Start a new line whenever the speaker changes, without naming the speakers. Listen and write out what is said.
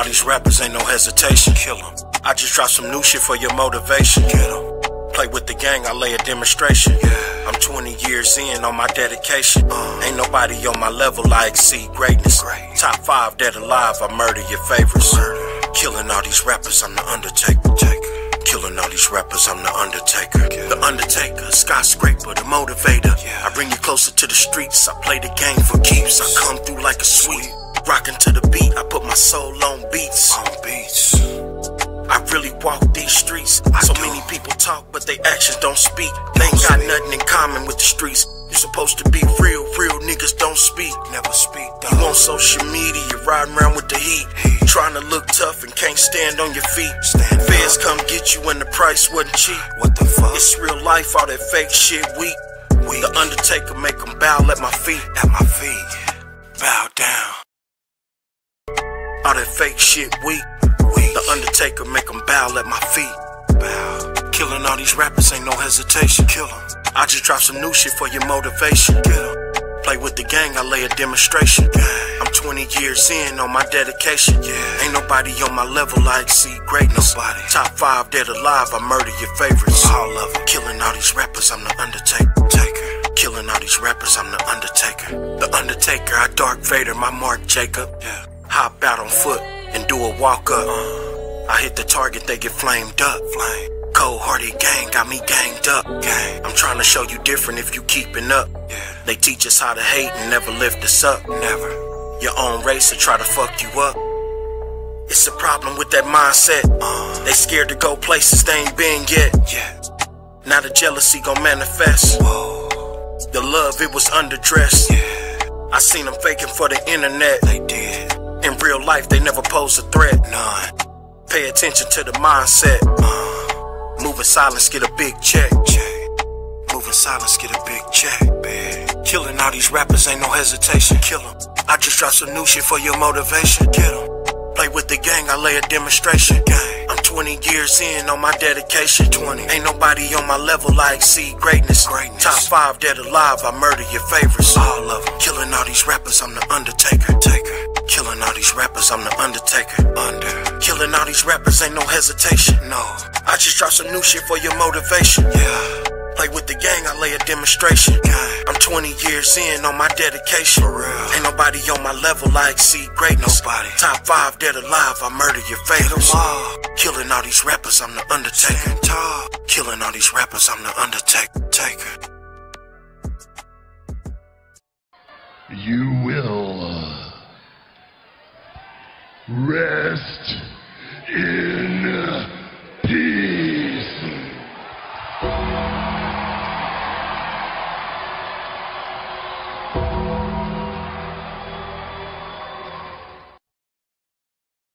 these rappers, ain't no hesitation. Kill 'em. I just dropped some new shit for your motivation. Get 'em. Play with the gang, I lay a demonstration. Yeah. I'm 20 years in on my dedication. Uh, Ain't nobody on my level, I exceed greatness. Great. Top five dead alive, I murder your favorites. Murder. Killing all these rappers, I'm the Undertaker. Taker. Killing all these rappers, I'm the Undertaker. Yeah. The Undertaker, skyscraper, the motivator. Yeah. I bring you closer to the streets, I play the game for keeps. I come through like a sweep. Rocking to the beat, I put my soul on beats. On beats. I really walk these streets. I so do. many people talk, but they actions don't speak. They ain't got nothing in common with the streets. You're supposed to be real, real niggas don't speak. Never speak. Dog. You on social media, riding around with the heat. heat. Trying to look tough and can't stand on your feet. Stand Feds up. come get you when the price wasn't cheap. What the fuck? It's real life, all that fake shit weak. weak. The Undertaker make them bow at my feet. At my feet. Bow down. All that fake shit weak. The Undertaker make them bow at my feet. Bow. Killing all these rappers ain't no hesitation. Kill them. I just drop some new shit for your motivation. Get em. Play with the gang, I lay a demonstration. I'm 20 years in on my dedication. Yeah. Ain't nobody on my level, I exceed greatness. Nobody. Top five dead alive, I murder your favorites. All of them. Killing all these rappers, I'm the Undertaker. Taker. Killing all these rappers, I'm the Undertaker. The Undertaker, I Darth Vader, my Mark Jacob. Yeah. Hop out on foot and do a walk up. I hit the target, they get flamed up. Flame. Cold hearted gang got me ganged up. Gang. I'm trying to show you different if you keeping up. Yeah. They teach us how to hate and never lift us up. Never. Your own race will try to fuck you up. It's a problem with that mindset. Uh, they scared to go places they ain't been yet. Yeah. Now the jealousy gon' manifest. Whoa. The love, it was underdressed. Yeah. I seen them faking for the internet. They did. In real life, they never pose a threat. None. Pay attention to the mindset. Uh, moving silence, get a big check. check. Moving silence, get a big check. Big. Killing all these rappers, ain't no hesitation. Kill them. I just dropped some new shit for your motivation. Get them. Play with the gang, I lay a demonstration. Gang. I'm 20 years in on my dedication. 20. Ain't nobody on my level, I exceed greatness. greatness. Top five dead alive, I murder your favorites. All of them. Killing all these rappers, I'm the Undertaker. Taker. Killing all these rappers, I'm the Undertaker. Under. Killing all these rappers, ain't no hesitation. No. I just dropped some new shit for your motivation. Yeah. Play with the gang, I lay a demonstration. I'm 20 years in on my dedication. For real. Ain't nobody on my level, I exceed greatness. Nobody. Top five dead alive, I murder your favorites. Killing all these rappers, I'm the Undertaker. Killing all these rappers, I'm the Undertaker. Taker.
You rest in